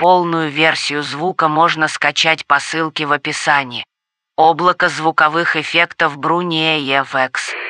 Полную версию звука можно скачать по ссылке в описании. Облако звуковых эффектов Bruni FX.